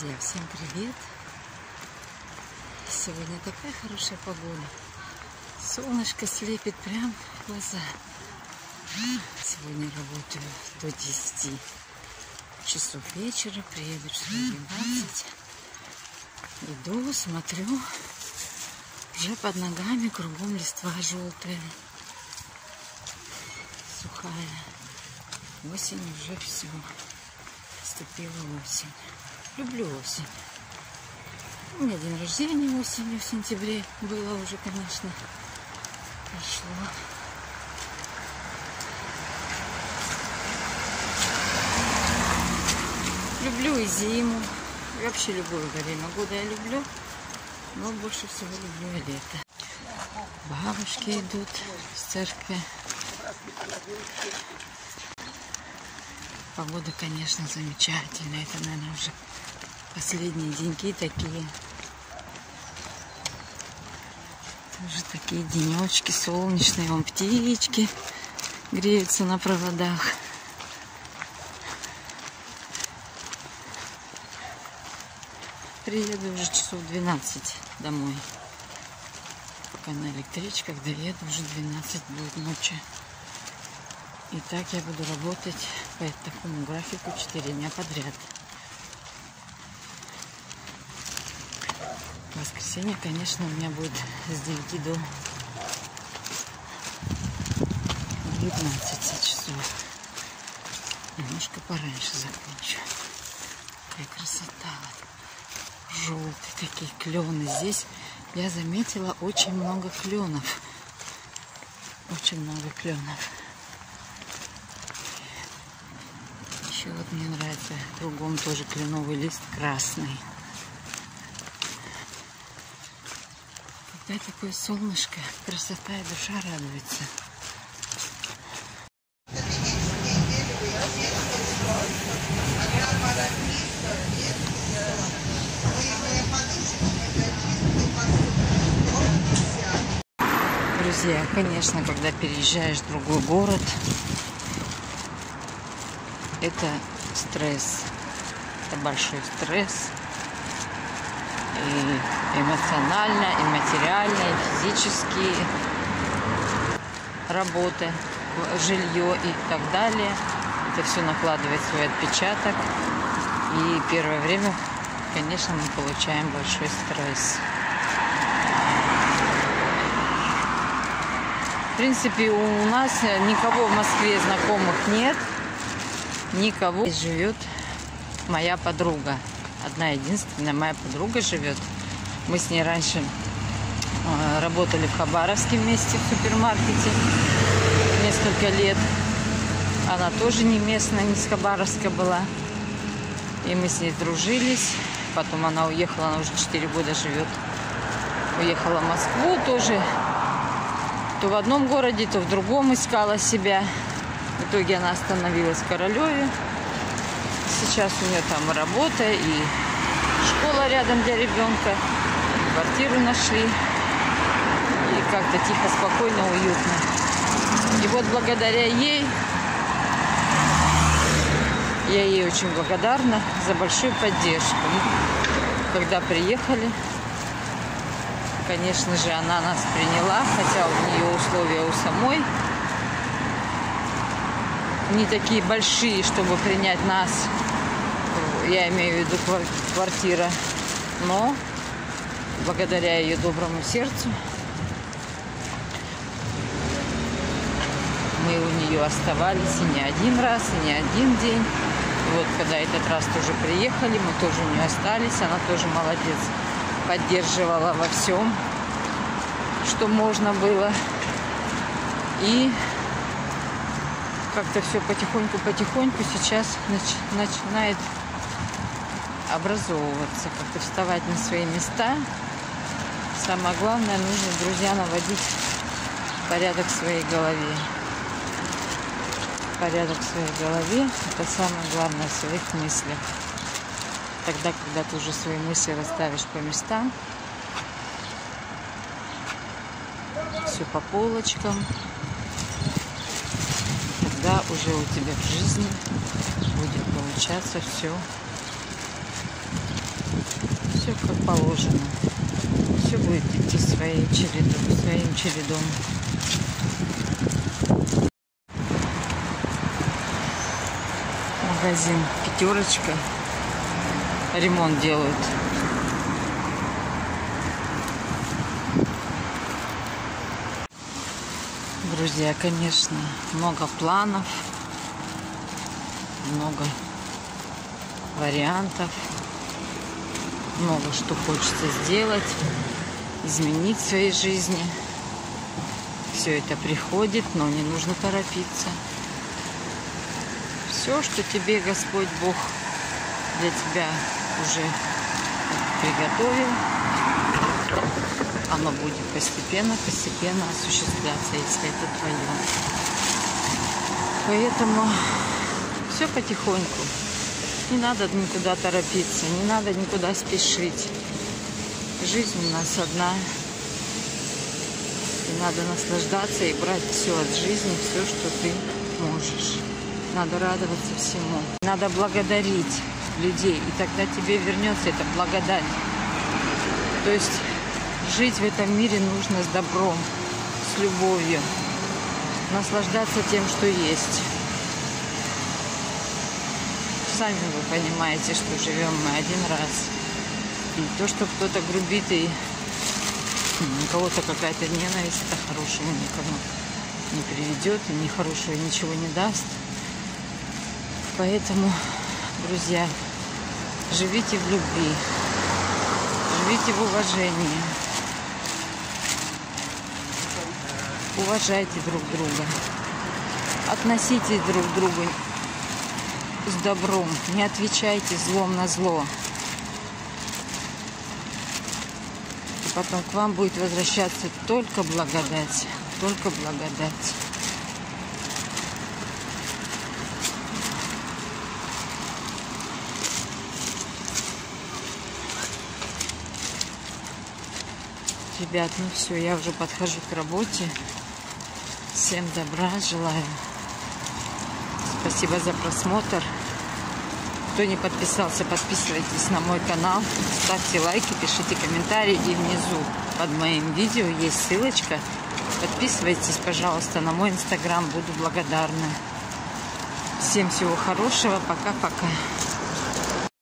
Друзья, всем привет! Сегодня такая хорошая погода. Солнышко слепит прям глаза. Сегодня работаю до 10 часов вечера. Приеду часов 12. Иду, смотрю. Уже под ногами кругом листва желтая. Сухая. Осень уже все. Наступила осень. Люблю осень. У меня день рождения осенью в сентябре было уже, конечно. Прошло. Люблю и зиму. И вообще любое время года я люблю. Но больше всего люблю лето. Бабушки идут с церкви. Погода, конечно, замечательная. Это, наверное, уже последние деньки такие. Тоже такие денечки солнечные. Вон птички греются на проводах. Приеду уже часов 12 домой. Пока на электричках доеду, уже 12 будет ночи. И так я буду работать по такому графику 4 дня подряд. Воскресенье, конечно, у меня будет с 9 до 19 часов. Немножко пораньше закончу. Какая красота. Желтые такие клены. Здесь я заметила очень много кленов. Очень много кленов. Еще вот мне нравится кругом тоже кленовый лист красный. Когда такое солнышко, красота и душа радуется. Друзья, конечно, когда переезжаешь в другой город, это стресс. Это большой стресс. И эмоционально, и материально, и физически. Работа, жилье и так далее. Это все накладывает свой отпечаток. И первое время, конечно, мы получаем большой стресс. В принципе, у нас никого в Москве знакомых нет никого. Живет моя подруга. Одна единственная моя подруга живет. Мы с ней раньше работали в Хабаровске вместе в супермаркете несколько лет. Она тоже не местная, не с Хабаровска была. И мы с ней дружились. Потом она уехала, она уже 4 года живет. Уехала в Москву тоже. То в одном городе, то в другом искала себя. В итоге она остановилась в Королеве. Сейчас у нее там работа и школа рядом для ребенка. Квартиру нашли. Как-то тихо, спокойно, уютно. И вот благодаря ей, я ей очень благодарна за большую поддержку. Когда приехали, конечно же, она нас приняла, хотя у нее условия у самой не такие большие, чтобы принять нас. Я имею в виду квартира. Но благодаря ее доброму сердцу мы у нее оставались и не один раз, и не один день. Вот когда этот раз тоже приехали, мы тоже у нее остались. Она тоже молодец. Поддерживала во всем, что можно было. И как-то все потихоньку-потихоньку сейчас нач начинает образовываться, как-то вставать на свои места. Самое главное, нужно, друзья, наводить порядок в своей голове. Порядок в своей голове – это самое главное в своих мыслях. Тогда, когда ты уже свои мысли расставишь по местам, все по полочкам, тогда уже у тебя в жизни будет получаться все Все как положено. Все будет идти своей чередом, своим чередом. Магазин пятерочка. Ремонт делают. Друзья, конечно, много планов, много вариантов, много что хочется сделать, изменить в своей жизни. Все это приходит, но не нужно торопиться. Все, что тебе Господь Бог для тебя уже приготовил, оно будет постепенно, постепенно осуществляться, если это твое. Поэтому все потихоньку. Не надо никуда торопиться, не надо никуда спешить. Жизнь у нас одна. И надо наслаждаться и брать все от жизни, все, что ты можешь. Надо радоваться всему. Надо благодарить людей, и тогда тебе вернется эта благодать. То есть жить в этом мире нужно с добром, с любовью, наслаждаться тем, что есть. Сами вы понимаете, что живем мы один раз. И то, что кто-то грубит и у кого-то какая-то ненависть, это хорошего никому не приведет и нехорошего ничего не даст. Поэтому, друзья, живите в любви, живите в уважении, уважайте друг друга, относитесь друг к другу с добром, не отвечайте злом на зло. И потом к вам будет возвращаться только благодать, только благодать. Ребят, ну все, я уже подхожу к работе. Всем добра желаю. Спасибо за просмотр. Кто не подписался, подписывайтесь на мой канал. Ставьте лайки, пишите комментарии. И внизу под моим видео есть ссылочка. Подписывайтесь, пожалуйста, на мой инстаграм. Буду благодарна. Всем всего хорошего. Пока-пока.